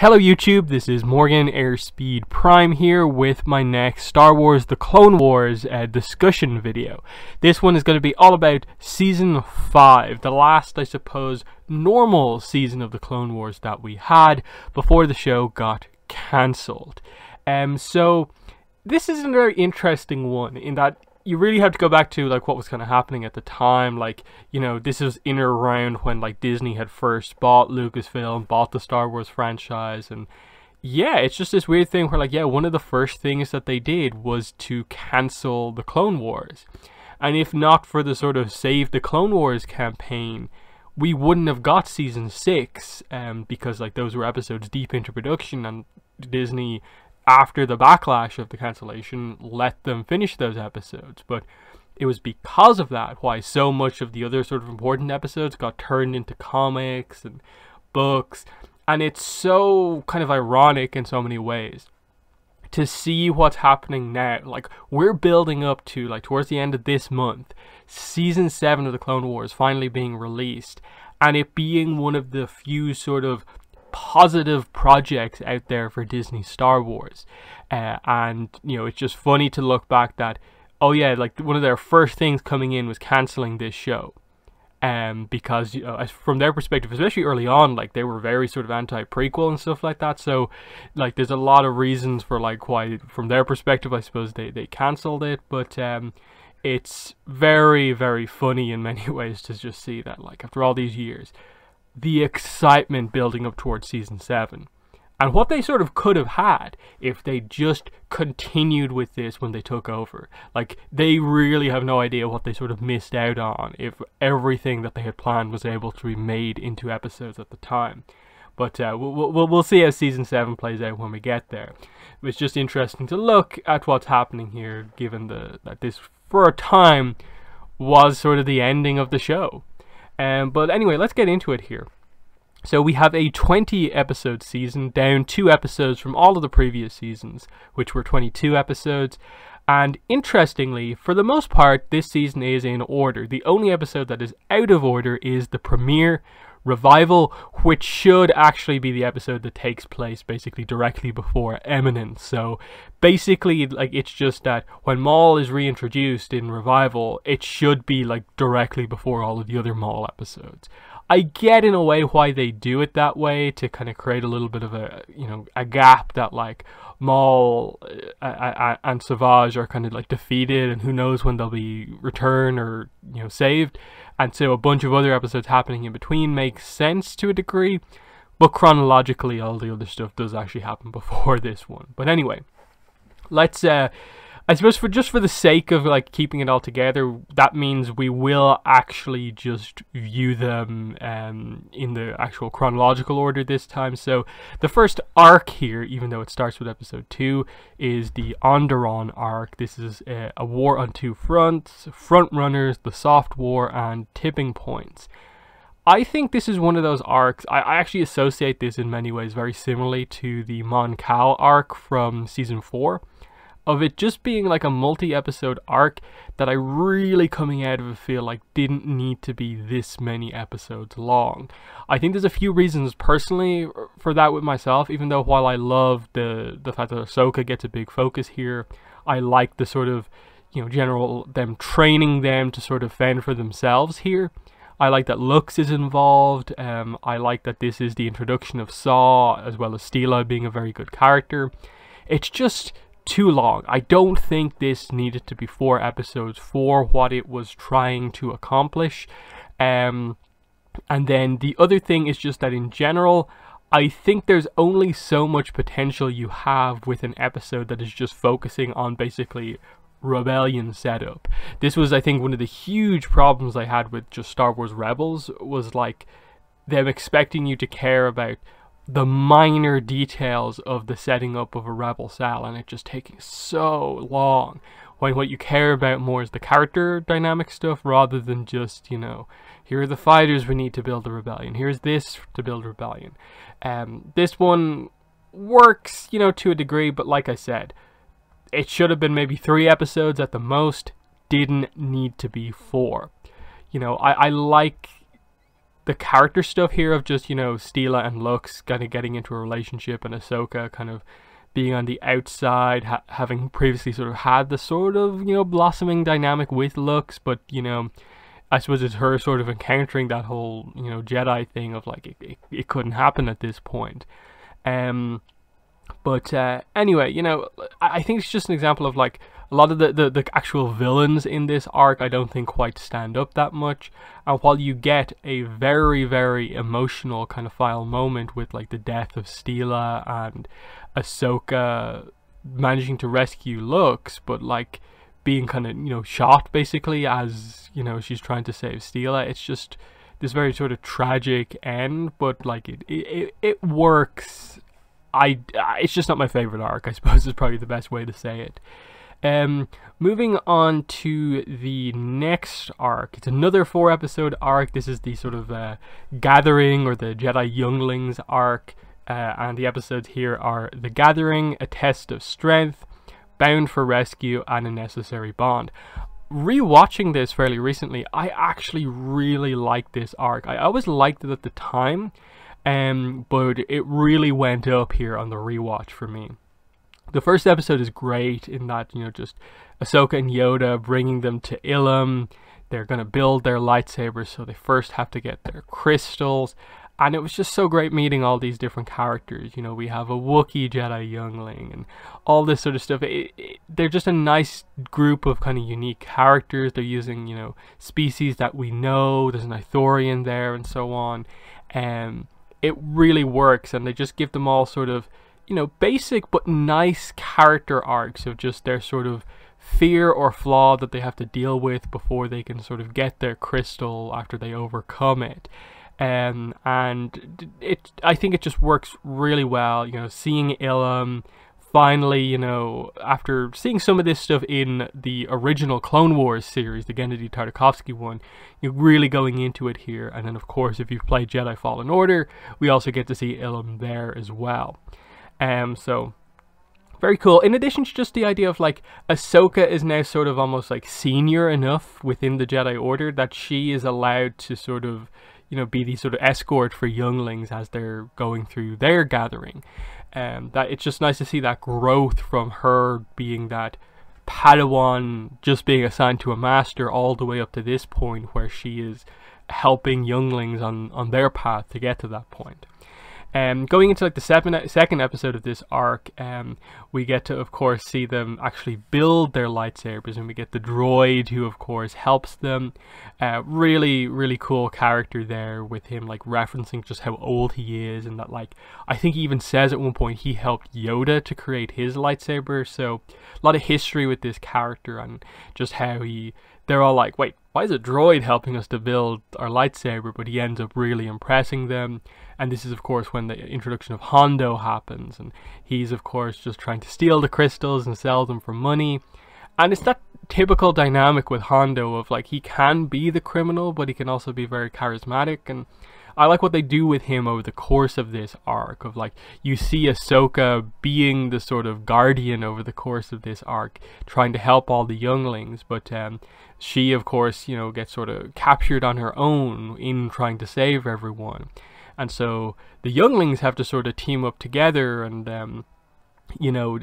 Hello YouTube, this is Morgan Airspeed Prime here with my next Star Wars The Clone Wars uh, discussion video. This one is going to be all about Season 5, the last, I suppose, normal season of The Clone Wars that we had before the show got cancelled. Um, so, this is a very interesting one in that you really have to go back to like what was kind of happening at the time like you know this is in or around when like disney had first bought lucasfilm bought the star wars franchise and yeah it's just this weird thing where like yeah one of the first things that they did was to cancel the clone wars. And if not for the sort of save the clone wars campaign we wouldn't have got season six um, because like those were episodes deep into production and disney after the backlash of the cancellation, let them finish those episodes. But it was because of that why so much of the other sort of important episodes got turned into comics and books. And it's so kind of ironic in so many ways to see what's happening now. Like, we're building up to, like, towards the end of this month, season 7 of the Clone Wars finally being released, and it being one of the few sort of positive projects out there for Disney Star Wars. Uh, and, you know, it's just funny to look back that, oh yeah, like one of their first things coming in was canceling this show. Um, because you know, from their perspective, especially early on, like they were very sort of anti prequel and stuff like that. So, like, there's a lot of reasons for like why, from their perspective, I suppose they they cancelled it. But um, it's very very funny in many ways to just see that, like, after all these years, the excitement building up towards season 7 and what they sort of could have had if they just continued with this when they took over. Like, they really have no idea what they sort of missed out on if everything that they had planned was able to be made into episodes at the time. But uh, we'll, we'll, we'll see how season 7 plays out when we get there. It's just interesting to look at what's happening here, given the that this, for a time, was sort of the ending of the show. Um, but anyway, let's get into it here. So we have a 20 episode season, down two episodes from all of the previous seasons, which were 22 episodes. And interestingly, for the most part, this season is in order. The only episode that is out of order is the premiere revival, which should actually be the episode that takes place basically directly before Eminence. So basically, like it's just that when Maul is reintroduced in revival, it should be like directly before all of the other Maul episodes. I get in a way why they do it that way to kind of create a little bit of a you know a gap that like Maul uh, and Savage are kind of like defeated and who knows when they'll be returned or you know saved. And so a bunch of other episodes happening in between makes sense to a degree but chronologically all the other stuff does actually happen before this one. But anyway let's uh I suppose for just for the sake of like keeping it all together, that means we will actually just view them um, in the actual chronological order this time. So the first arc here, even though it starts with episode two, is the Onderon arc. This is a, a war on two fronts: front runners, the soft war, and tipping points. I think this is one of those arcs. I, I actually associate this in many ways very similarly to the Mon Cal arc from season four of it just being like a multi-episode arc that I really coming out of it feel like didn't need to be this many episodes long. I think there's a few reasons personally for that with myself, even though while I love the the fact that Ahsoka gets a big focus here, I like the sort of you know general them training them to sort of fend for themselves here. I like that Lux is involved. Um, I like that this is the introduction of Saw as well as Steela being a very good character. It's just too long. I don't think this needed to be four episodes for what it was trying to accomplish. Um, and then the other thing is just that in general, I think there's only so much potential you have with an episode that is just focusing on basically rebellion setup. This was, I think, one of the huge problems I had with just Star Wars Rebels was like them expecting you to care about the minor details of the setting up of a rebel cell and it just taking so long when what you care about more is the character dynamic stuff rather than just you know here are the fighters we need to build a rebellion here's this to build a rebellion. Um, this one works you know to a degree but like i said it should have been maybe three episodes at the most didn't need to be four. You know i, I like the character stuff here of just you know Steela and Lux kind of getting into a relationship and Ahsoka kind of being on the outside, ha- having previously sort of had the sort of you know blossoming dynamic with Lux, but you know. I suppose it's her sort of encountering that whole, you know, Jedi thing of like it, it, it couldn't happen at this point. Um, but uh, anyway, you know, I think it's just an example of like a lot of the, the, the actual villains in this arc I don't think quite stand up that much. And while you get a very, very emotional kind of final moment with like the death of Steela and Ahsoka managing to rescue Lux, but like being kind of, you know, shot basically as, you know, she's trying to save Steela, it's just this very sort of tragic end, but like it, it, it works I, it's just not my favorite arc. I suppose is probably the best way to say it. Um, moving on to the next arc. It's another four episode arc. This is the sort of uh, Gathering or the Jedi Younglings arc. Uh, and the episodes here are The Gathering, A Test of Strength, Bound for Rescue, and A Necessary Bond. Rewatching this fairly recently, I actually really liked this arc. I always liked it at the time, um, but it really went up here on the rewatch for me. The first episode is great in that, you know, just Ahsoka and Yoda bringing them to Ilum. They're going to build their lightsabers, so they first have to get their crystals. And it was just so great meeting all these different characters. You know, we have a Wookiee Jedi youngling and all this sort of stuff. It, it, they're just a nice group of kind of unique characters. They're using, you know, species that we know. There's an Ithorian there and so on. And it really works and they just give them all sort of you know basic but nice character arcs of just their sort of fear or flaw that they have to deal with before they can sort of get their crystal after they overcome it um, and it I think it just works really well you know seeing Ilum finally, you know, after seeing some of this stuff in the original Clone Wars series, the Genndy Tartakovsky one, you're really going into it here. And then, of course, if you've played Jedi Fallen Order, we also get to see Ilum there as well. Um, so very cool. In addition to just the idea of like Ahsoka is now sort of almost like senior enough within the Jedi Order that she is allowed to sort of, you know, be the sort of escort for younglings as they're going through their gathering. Um, that it's just nice to see that growth from her being that Padawan just being assigned to a master all the way up to this point where she is helping younglings on, on their path to get to that point. Um, going into like the seven, second episode of this arc, um, we get to of course see them actually build their lightsabers, and we get the droid who of course helps them. Uh, really, really cool character there with him like referencing just how old he is, and that like I think he even says at one point he helped Yoda to create his lightsaber. So a lot of history with this character and just how he. They're all like, wait, why is a droid helping us to build our lightsaber? But he ends up really impressing them. And this is, of course, when the introduction of Hondo happens. And he's, of course, just trying to steal the crystals and sell them for money. And it's that typical dynamic with Hondo of like he can be the criminal, but he can also be very charismatic. And I like what they do with him over the course of this arc of like you see Ahsoka being the sort of guardian over the course of this arc, trying to help all the younglings, but um, she of course you know gets sort of captured on her own in trying to save everyone and so the younglings have to sort of team up together and um, you know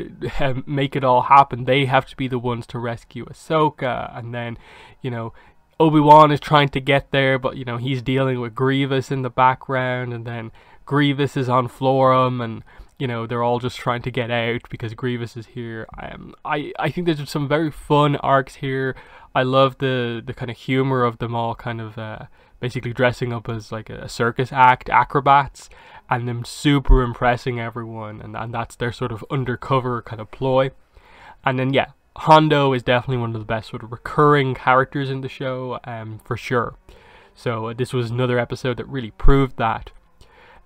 make it all happen. They have to be the ones to rescue Ahsoka, and then you know Obi Wan is trying to get there, but you know he's dealing with Grievous in the background, and then Grievous is on Florrum and you know they're all just trying to get out because Grievous is here. Um, I I think there's some very fun arcs here. I love the the kind of humor of them all, kind of. Uh, basically dressing up as like a circus act, acrobats, and them super impressing everyone, and, and that's their sort of undercover kind of ploy. And then yeah, Hondo is definitely one of the best sort of recurring characters in the show, um, for sure. So uh, this was another episode that really proved that.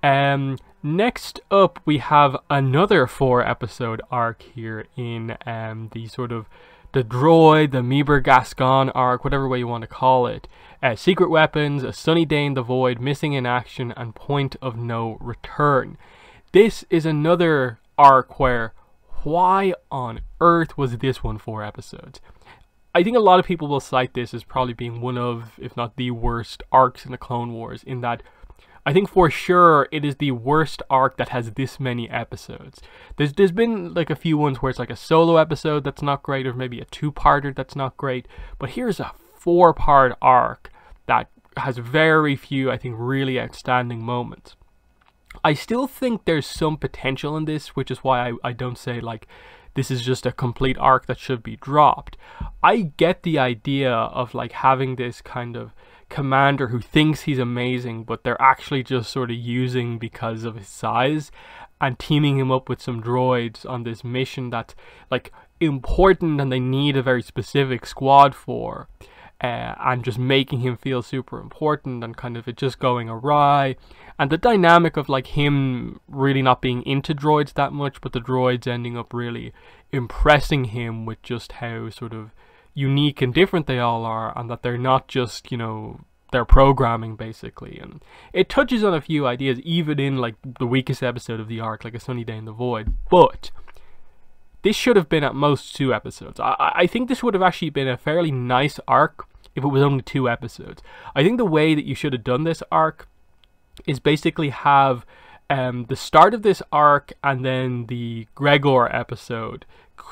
Um, next up, we have another four episode arc here in um, the sort of the droid, the Meebur Gascon arc, whatever way you want to call it. Uh, secret weapons, a sunny day in the void, missing in action, and point of no return. This is another arc where why on earth was this one four episodes? I think a lot of people will cite this as probably being one of, if not the worst arcs in the Clone Wars, in that I think for sure it is the worst arc that has this many episodes. There's there's been like a few ones where it's like a solo episode that's not great, or maybe a two-parter that's not great, but here's a four-part arc that has very few, I think, really outstanding moments. I still think there's some potential in this, which is why I, I don't say like this is just a complete arc that should be dropped. I get the idea of like having this kind of commander who thinks he's amazing, but they're actually just sort of using because of his size and teaming him up with some droids on this mission that's like important and they need a very specific squad for. Uh, and just making him feel super important and kind of it just going awry. And the dynamic of like him really not being into droids that much but the droids ending up really impressing him with just how sort of unique and different they all are and that they're not just you know their programming basically. And it touches on a few ideas even in like the weakest episode of the arc like a sunny day in the void. But this should have been at most two episodes. I, I think this would have actually been a fairly nice arc if it was only two episodes. I think the way that you should have done this arc is basically have um, the start of this arc and then the Gregor episode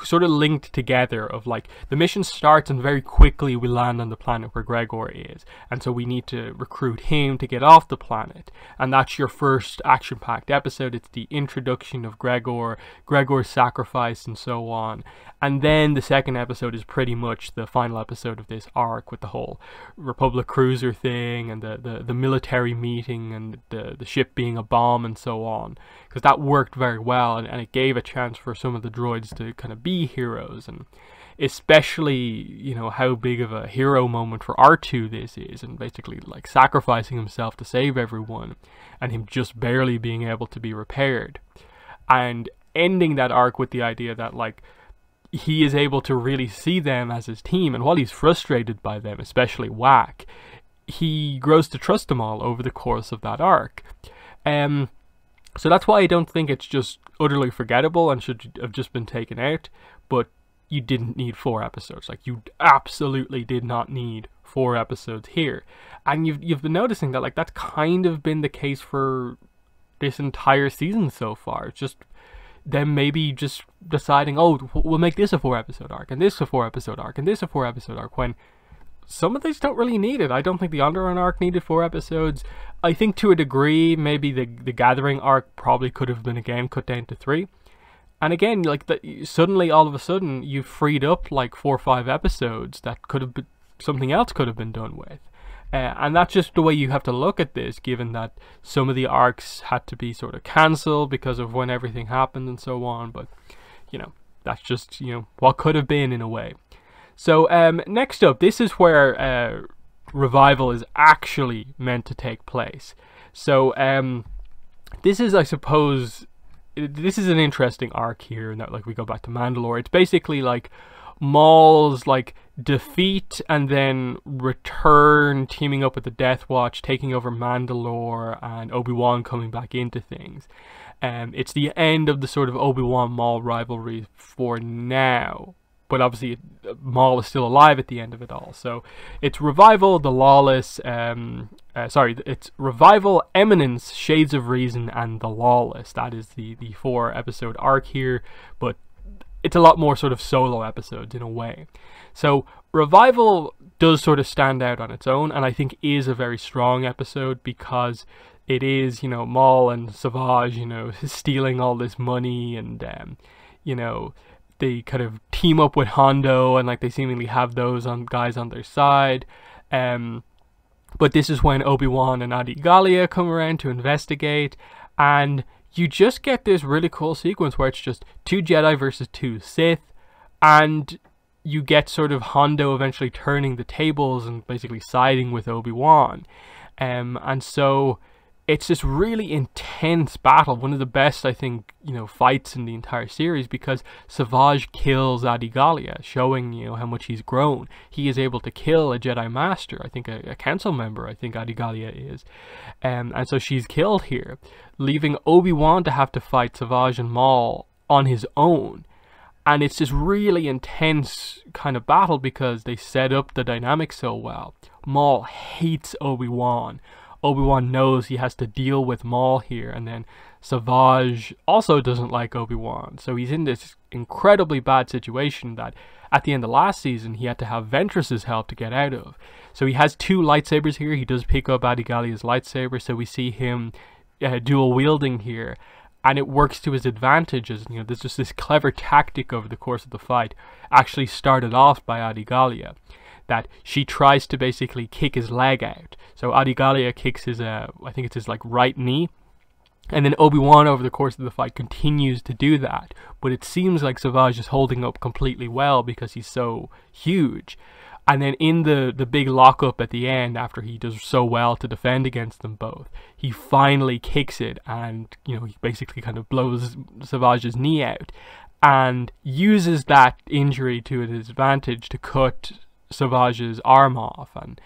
sort of linked together of like the mission starts and very quickly we land on the planet where Gregor is. And so we need to recruit him to get off the planet. And that's your first action packed episode. It's the introduction of Gregor Gregor's sacrifice and so on. And then the second episode is pretty much the final episode of this arc with the whole Republic cruiser thing and the, the, the military meeting and the, the ship being a bomb and so on. Because that worked very well and, and it gave a chance for some of the droids to kind of be heroes and especially you know how big of a hero moment for R2 this is and basically like sacrificing himself to save everyone and him just barely being able to be repaired and ending that arc with the idea that like he is able to really see them as his team and while he's frustrated by them especially Whack he grows to trust them all over the course of that arc. Um so that's why I don't think it's just utterly forgettable and should have just been taken out. But you didn't need four episodes. Like you absolutely did not need four episodes here. And you've you've been noticing that like that's kind of been the case for this entire season so far. It's just them maybe just deciding, oh, we'll make this a four episode arc, and this a four episode arc, and this a four episode arc. When some of these don't really need it. I don't think the Onderon arc needed four episodes. I think to a degree, maybe the the Gathering arc probably could have been again cut down to three. And again, like the, suddenly, all of a sudden, you've freed up like four or five episodes that could have been something else could have been done with. Uh, and that's just the way you have to look at this, given that some of the arcs had to be sort of cancelled because of when everything happened and so on. But, you know, that's just, you know, what could have been in a way. So, um, next up, this is where uh, revival is actually meant to take place. So um, this is, I suppose, this is an interesting arc here. That like we go back to Mandalore. It's basically like Maul's like defeat and then return, teaming up with the Death Watch, taking over Mandalore, and Obi Wan coming back into things. Um, it's the end of the sort of Obi Wan Maul rivalry for now but obviously Maul is still alive at the end of it all. So it's revival, the lawless. Um, uh, sorry, it's revival, eminence, shades of reason, and the lawless. That is the the four episode arc here, but it's a lot more sort of solo episodes in a way. So revival does sort of stand out on its own, and I think is a very strong episode because it is you know Maul and Savage you know stealing all this money and um, you know they kind of team up with Hondo and like they seemingly have those on guys on their side. Um, but this is when Obi Wan and Adi Gallia come around to investigate, and you just get this really cool sequence where it's just two Jedi versus two Sith, and you get sort of Hondo eventually turning the tables and basically siding with Obi Wan. Um, and so it's this really intense battle, one of the best, I think, you know, fights in the entire series because Savage kills Adi Gallia, showing, you know, how much he's grown. He is able to kill a Jedi Master, I think a, a council member, I think Adi Gallia is. Um, and so she's killed here, leaving Obi-Wan to have to fight Savage and Maul on his own. and it's this really intense kind of battle because they set up the dynamic so well. Maul hates Obi Wan. Obi Wan knows he has to deal with Maul here, and then Savage also doesn't like Obi Wan. So he's in this incredibly bad situation that at the end of last season he had to have Ventress's help to get out of. So he has two lightsabers here. He does pick up Adi Gallia's lightsaber, so we see him uh, dual wielding here, and it works to his advantage. As you know, there's just this clever tactic over the course of the fight. Actually started off by Adi Gallia, that she tries to basically kick his leg out. So Adi Gallia kicks his, uh, I think it's his like right knee, and then Obi Wan over the course of the fight continues to do that. But it seems like Savage is holding up completely well because he's so huge. And then in the, the big lockup at the end, after he does so well to defend against them both, he finally kicks it and, you know, he basically kind of blows Savage's knee out and uses that injury to his advantage to cut Savage's arm off. And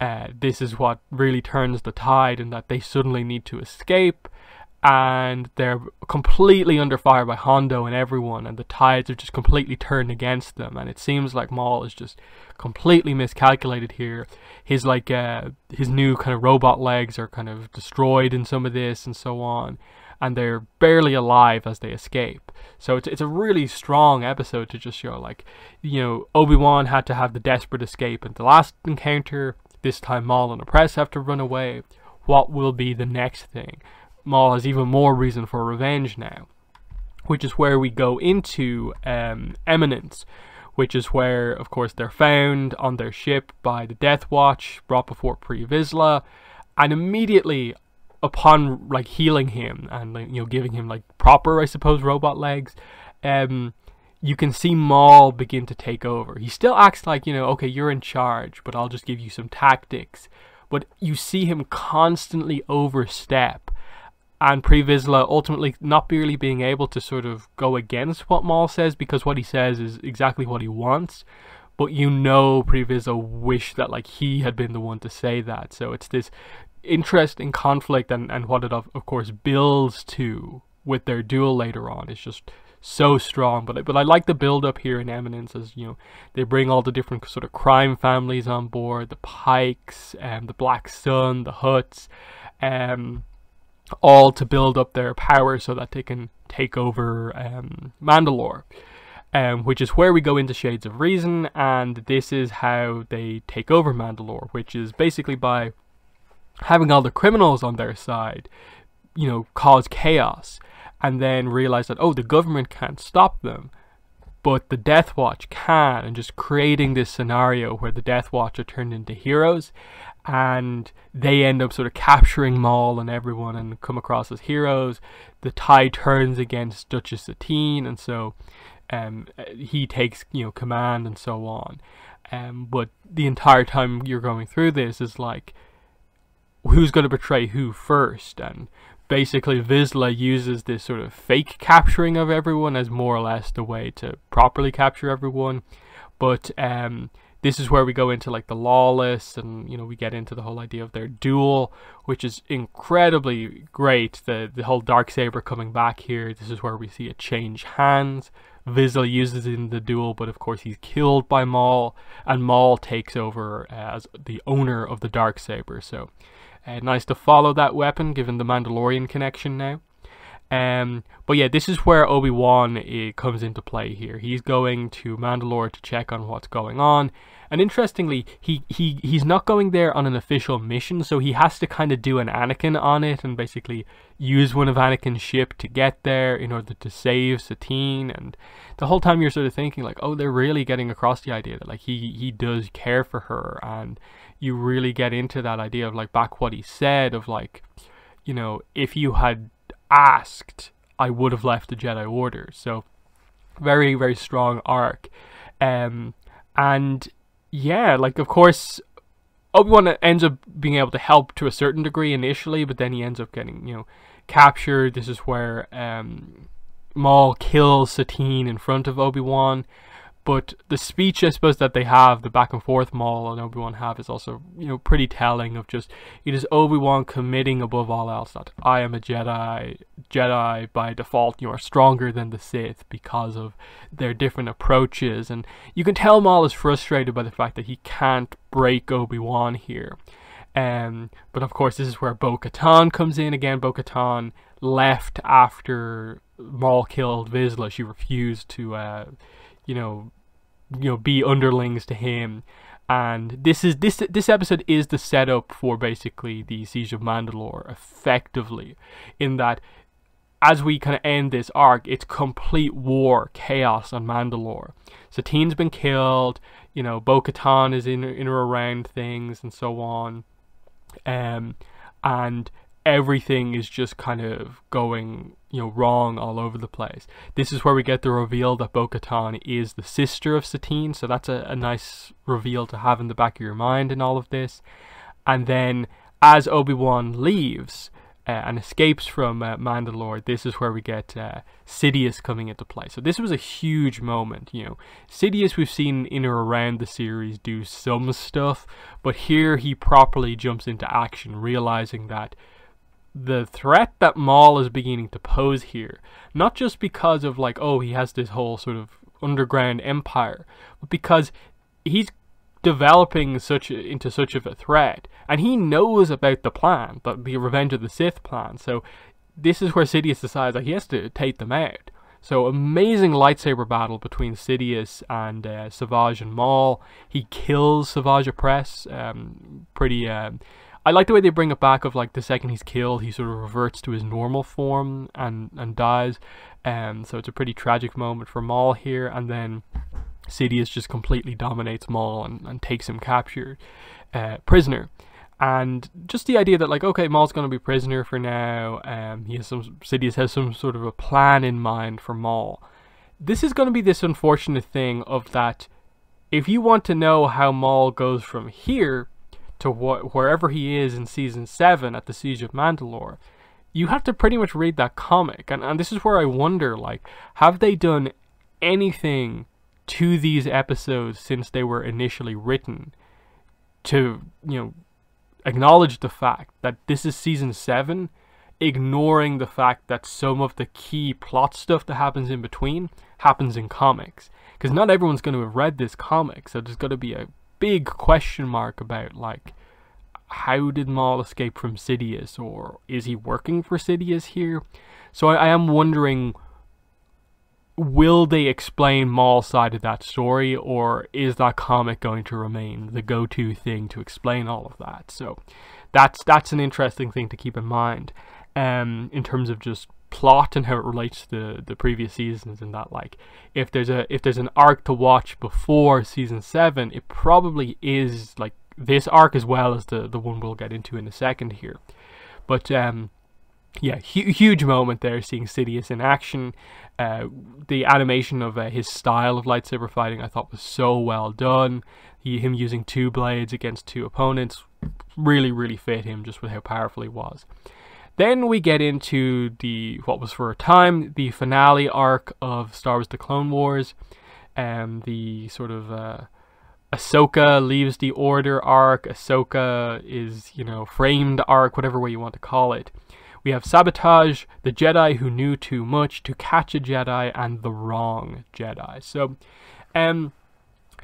uh, this is what really turns the tide and that they suddenly need to escape and they're completely under fire by Hondo and everyone, and the tides are just completely turned against them. And it seems like Maul is just completely miscalculated here. His like uh, his new kind of robot legs are kind of destroyed in some of this and so on, and they're barely alive as they escape. So it's it's a really strong episode to just show like you know Obi Wan had to have the desperate escape in the last encounter. This time Maul and the press have to run away. What will be the next thing? Maul has even more reason for revenge now, which is where we go into um, Eminence, which is where, of course, they're found on their ship by the Death Watch, brought before Pre Vizsla, and immediately upon like healing him and like, you know giving him like proper, I suppose, robot legs, um, you can see Maul begin to take over. He still acts like you know, okay, you're in charge, but I'll just give you some tactics. But you see him constantly overstep and Pre Vizsla ultimately not really being able to sort of go against what Maul says because what he says is exactly what he wants. But you know Pre Vizsla wish that like he had been the one to say that. So it's this interesting conflict and, and what it of, of course builds to with their duel later on is just so strong. But but I like the build up here in Eminence as you know they bring all the different sort of crime families on board, the Pikes, and um, the Black Sun, the Hutts um, all to build up their power so that they can take over um, Mandalore. Um, which is where we go into Shades of Reason, and this is how they take over Mandalore, which is basically by having all the criminals on their side, you know, cause chaos, and then realize that, oh, the government can't stop them, but the Death Watch can, and just creating this scenario where the Death Watch are turned into heroes, and they end up sort of capturing Maul and everyone and come across as heroes. The tide turns against Duchess Satine, and so um, he takes you know command and so on. Um, but the entire time you're going through this is like, who's going to betray who first? And basically, Vizsla uses this sort of fake capturing of everyone as more or less the way to properly capture everyone. But um, this is where we go into like the lawless and you know we get into the whole idea of their duel which is incredibly great the the whole dark saber coming back here this is where we see it change hands Vizsla uses it in the duel but of course he's killed by Maul and Maul takes over as the owner of the dark saber so uh, nice to follow that weapon given the Mandalorian connection now um, but yeah, this is where Obi Wan uh, comes into play here. He's going to Mandalore to check on what's going on, and interestingly, he, he he's not going there on an official mission, so he has to kind of do an Anakin on it and basically use one of Anakin's ship to get there in order to save Satine. And the whole time you're sort of thinking like, oh, they're really getting across the idea that like he he does care for her, and you really get into that idea of like back what he said of like, you know, if you had asked, I would have left the Jedi Order. So very very strong arc. Um, and yeah, like of course Obi Wan ends up being able to help to a certain degree initially, but then he ends up getting you know captured. This is where um, Maul kills Satine in front of Obi Wan, But the speech, I suppose, that they have, the back and forth Maul and Obi Wan have, is also you know pretty telling of just it is Obi Wan committing above all else that I am a Jedi. Jedi by default, you are stronger than the Sith because of their different approaches, and you can tell Maul is frustrated by the fact that he can't break Obi Wan here. Um, but of course, this is where Bo Katan comes in again. Bo Katan left after Maul killed Vizsla. She refused to, uh, you know, you know, be underlings to him. And this is this this episode is the setup for basically the siege of Mandalore, effectively, in that as we kind of end this arc, it's complete war, chaos on Mandalore. Satine's been killed, you know, Bo Katan is in in or around things and so on um, and everything is just kind of going you know wrong all over the place. This is where we get the reveal that Bo-Katan is the sister of Satine, so that's a, a nice reveal to have in the back of your mind in all of this. And then as Obi-Wan leaves, uh, and escapes from uh, Mandalore, this is where we get uh, Sidious coming into play. So this was a huge moment. You know, Sidious we've seen in or around the series do some stuff, but here he properly jumps into action, realizing that the threat that Maul is beginning to pose here, not just because of like, oh, he has this whole sort of underground empire, but because he's developing such into such of a threat, and he knows about the plan, the, the Revenge of the Sith plan. So this is where Sidious decides that he has to take them out. So amazing lightsaber battle between Sidious and uh, Savage and Maul. He kills Savage Opress. Um, pretty. Um, I like the way they bring it back of like the second he's killed, he sort of reverts to his normal form and and dies. Um, so it's a pretty tragic moment for Maul here, and then Sidious just completely dominates Maul and, and takes him captured, uh, prisoner. And just the idea that like, okay, Maul's gonna be prisoner for now. Um, he has some Sidious has some sort of a plan in mind for Maul. This is gonna be this unfortunate thing of that. If you want to know how Maul goes from here to wh- wherever he is in season seven at the Siege of Mandalore, you have to pretty much read that comic. And and this is where I wonder, like, have they done anything to these episodes since they were initially written to, you know, acknowledge the fact that this is season 7, ignoring the fact that some of the key plot stuff that happens in between happens in comics. Because not everyone's going to have read this comic, so there's going to be a big question mark about, like, how did Maul escape from Sidious, or is he working for Sidious here? So I, I am wondering will they explain Maul's side of that story, or is that comic going to remain the go-to thing to explain all of that? So that's that's an interesting thing to keep in mind, um, in terms of just plot and how it relates to the the previous seasons and that like if there's a if there's an arc to watch before season seven it probably is like this arc as well as the the one we'll get into in a second here but um yeah, hu- huge moment there seeing Sidious in action. Uh, the animation of uh, his style of lightsaber fighting I thought was so well done. He, him using two blades against two opponents really, really fit him just with how powerful he was. Then we get into the what was for a time the finale arc of Star Wars: The Clone Wars, and the sort of uh, Ahsoka leaves the Order arc. Ahsoka is you know framed arc, whatever way you want to call it. We have Sabotage, the Jedi who knew too much, To Catch a Jedi, and The Wrong Jedi. So, um,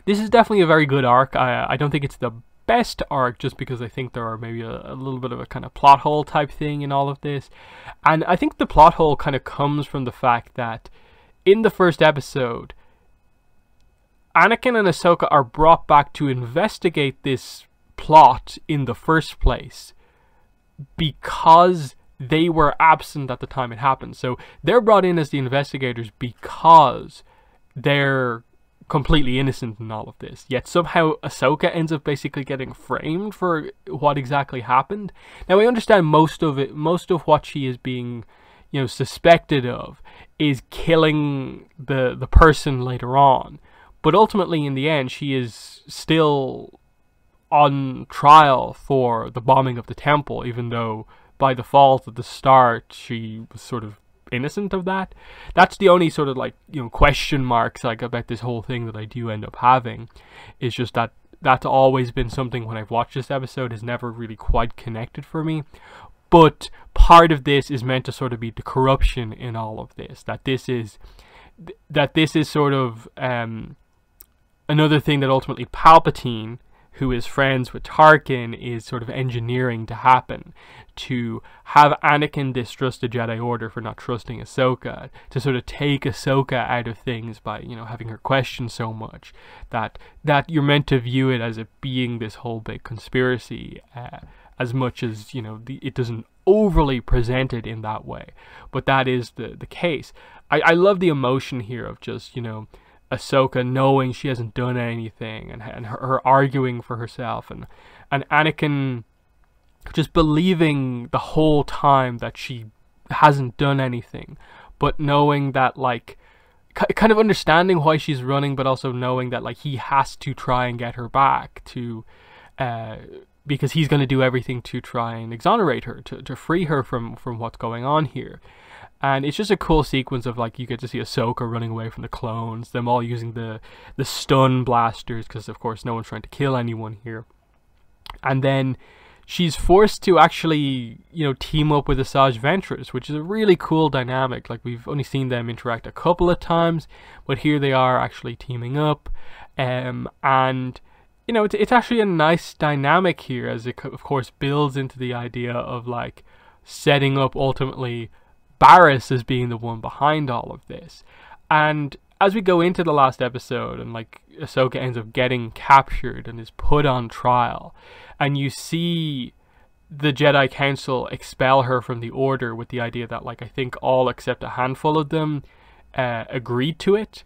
this is definitely a very good arc. I, I don't think it's the best arc just because I think there are maybe a, a, little bit of a kind of plot hole type thing in all of this. And I think the plot hole kind of comes from the fact that in the first episode, Anakin and Ahsoka are brought back to investigate this plot in the first place because they were absent at the time it happened. So they're brought in as the investigators because they're completely innocent in all of this. Yet somehow Ahsoka ends up basically getting framed for what exactly happened. Now I understand most of it, most of what she is being, you know, suspected of is killing the the person later on. But ultimately in the end she is still on trial for the bombing of the temple even though by default at the start she was sort of innocent of that. That's the only sort of like you know question marks like about this whole thing that I do end up having, is just that that's always been something when I've watched this episode has never really quite connected for me. But part of this is meant to sort of be the corruption in all of this. That this is that this is sort of um, another thing that ultimately Palpatine, who is friends with Tarkin, is sort of engineering to happen to have Anakin distrust the Jedi Order for not trusting Ahsoka, to sort of take Ahsoka out of things by, you know, having her question so much that that you're meant to view it as it being this whole big conspiracy, uh, as much as you know the, it doesn't overly present it in that way, but that is the the case. I I love the emotion here of just you know. Ahsoka knowing she hasn't done anything and, and her, her arguing for herself and and Anakin just believing the whole time that she hasn't done anything, but knowing that like kind of understanding why she's running, but also knowing that like he has to try and get her back to, uh, because he's going to do everything to try and exonerate her, to, to free her from from what's going on here. And it's just a cool sequence of like you get to see Ahsoka running away from the clones, them all using the the stun blasters because of course no one's trying to kill anyone here, and then she's forced to actually, you know, team up with Asajj Ventress, which is a really cool dynamic. Like we've only seen them interact a couple of times, but here they are actually teaming up, um, and you know, it's, it's actually a nice dynamic here as it of course builds into the idea of like setting up ultimately Barriss as being the one behind all of this, and as we go into the last episode and like Ahsoka ends up getting captured and is put on trial, and you see the Jedi Council expel her from the Order with the idea that like I think all except a handful of them uh, agreed to it.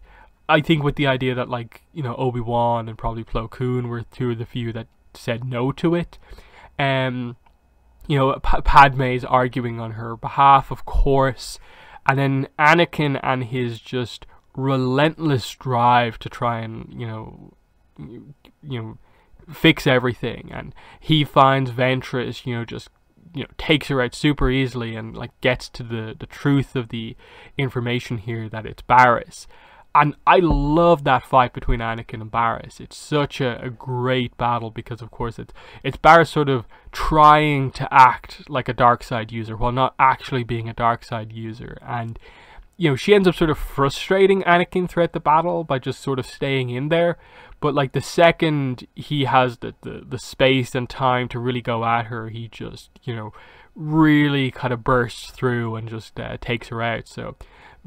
I think with the idea that like you know Obi Wan and probably Plo Koon were two of the few that said no to it. Um, you know P- Padme's arguing on her behalf, of course, and then Anakin and his just relentless drive to try and you know you, you know fix everything. And he finds Ventress you know just you know takes her out super easily and like gets to the the truth of the information here that it's Barriss and I love that fight between Anakin and Barriss. It's such a, a great battle because, of course, it's it's Barriss sort of trying to act like a dark side user while not actually being a dark side user, and you know, she ends up sort of frustrating Anakin throughout the battle by just sort of staying in there. But like the second he has the, the, the space and time to really go at her, he just, you know, really kind of bursts through and just uh, takes her out. So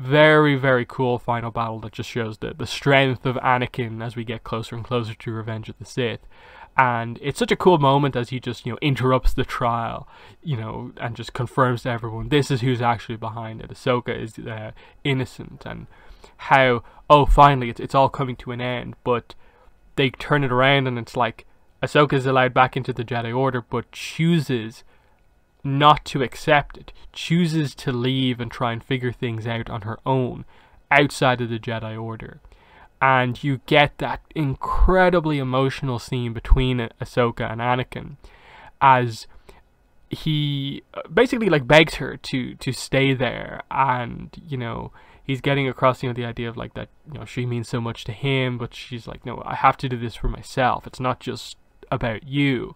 very, very cool final battle that just shows the, the strength of Anakin as we get closer and closer to Revenge of the Sith. And it's such a cool moment as he just you know interrupts the trial you know and just confirms to everyone this is who's actually behind it. Ahsoka is uh, innocent and how oh finally it's, it's all coming to an end but they turn it around and it's like ahsoka is allowed back into the jedi order but chooses not to accept it chooses to leave and try and figure things out on her own outside of the jedi order. And you get that incredibly emotional scene between Ahsoka and Anakin as he uh, basically like begs her to to stay there. And you know he's getting across you know the idea of like that you know she means so much to him but she's like no I have to do this for myself. It's not just about you.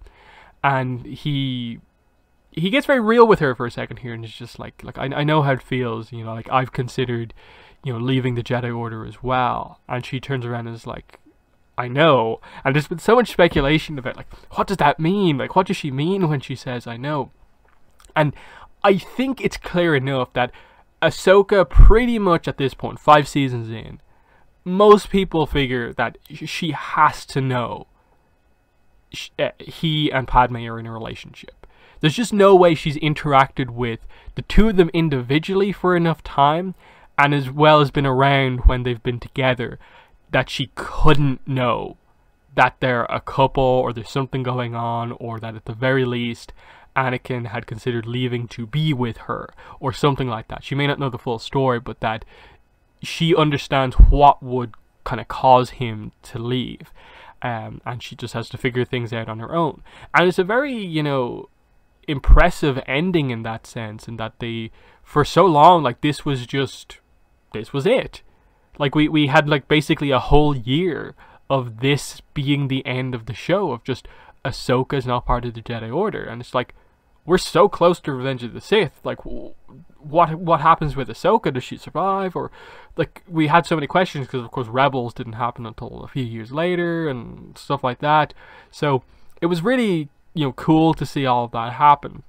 And he he gets very real with her for a second here and it's just like like I, I know how it feels you know like I've considered you know, leaving the Jedi Order as well. And she turns around and is like, I know. And there's been so much speculation about, like, what does that mean? Like, what does she mean when she says, I know? And I think it's clear enough that Ahsoka, pretty much at this point, five seasons in, most people figure that she has to know eh, he and Padme are in a relationship. There's just no way she's interacted with the two of them individually for enough time and as well as been around when they've been together that she couldn't know that they're a couple or there's something going on or that at the very least Anakin had considered leaving to be with her or something like that. She may not know the full story, but that she understands what would kind of cause him to leave. Um, and she just has to figure things out on her own. And it's a very, you know, impressive ending in that sense, and that they, for so long, like this was just, this was it. Like we we had like basically a whole year of this being the end of the show of just Ahsoka is not part of the Jedi Order, and it's like we're so close to Revenge of the Sith. Like, what what happens with Ahsoka? Does she survive? Or like we had so many questions because of course Rebels didn't happen until a few years later and stuff like that. So it was really you know cool to see all of that happen.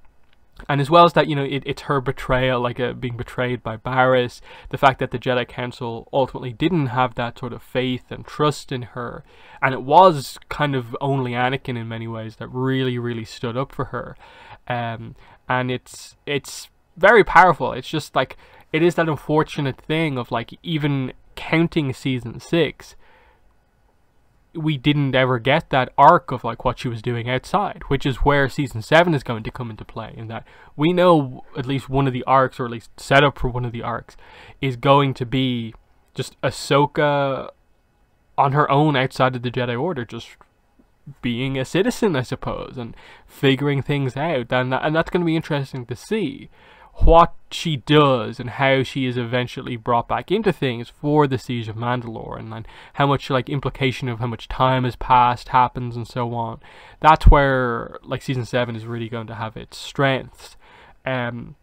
And as well as that, you know, it, it's her betrayal, like uh, being betrayed by Barriss, the fact that the Jedi Council ultimately didn't have that sort of faith and trust in her, and it was kind of only Anakin in many ways that really, really stood up for her, um, and it's it's very powerful. It's just like it is that unfortunate thing of like even counting season six, we didn't ever get that arc of like what she was doing outside, which is where season seven is going to come into play. In that we know at least one of the arcs, or at least set up for one of the arcs, is going to be just Ahsoka on her own outside of the Jedi Order, just being a citizen, I suppose, and figuring things out, and and that's going to be interesting to see what she does and how she is eventually brought back into things for the siege of Mandalore and, and how much like implication of how much time has passed happens and so on. That's where like season seven is really going to have its strengths. Um,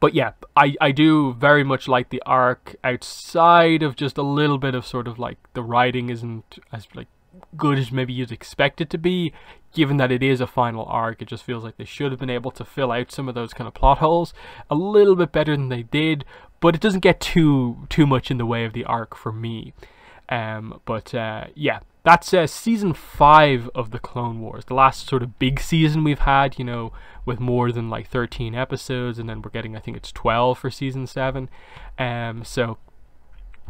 but yeah, I, I do very much like the arc outside of just a little bit of sort of like the writing isn't as like good as maybe you'd expect it to be, given that it is a final arc. It just feels like they should have been able to fill out some of those kind of plot holes a little bit better than they did, but it doesn't get too too much in the way of the arc for me. Um, but uh, yeah, that's uh, season five of the Clone Wars, the last sort of big season we've had. You know, with more than like 13 episodes, and then we're getting I think it's 12 for season seven. Um, so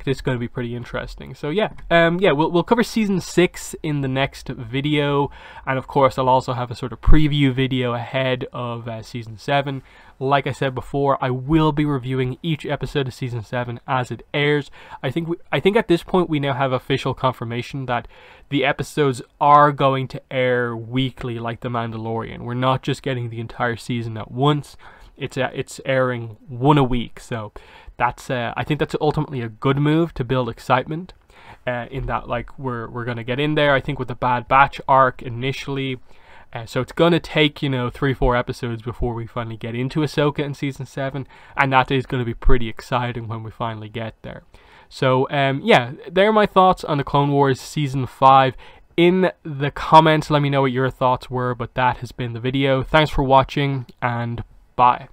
it's going to be pretty interesting. So yeah, um, yeah, we'll we'll cover season six in the next video, and of course I'll also have a sort of preview video ahead of uh, season seven. Like I said before, I will be reviewing each episode of season seven as it airs. I think we, I think at this point we now have official confirmation that the episodes are going to air weekly, like The Mandalorian. We're not just getting the entire season at once. It's uh, it's airing one a week, so that's uh, I think that's ultimately a good move to build excitement. Uh, in that, like we're we're gonna get in there. I think with the Bad Batch arc initially, uh, so it's gonna take you know three four episodes before we finally get into Ahsoka in season seven, and that is gonna be pretty exciting when we finally get there. So um, yeah, there are my thoughts on the Clone Wars season five. In the comments, let me know what your thoughts were. But that has been the video. Thanks for watching, and bye.